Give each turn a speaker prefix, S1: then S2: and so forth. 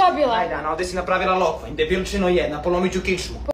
S1: dobila.
S2: Ajde, Ana, ovdje si napravila lokvanj, debilčino jedna, polomit ću kičmu.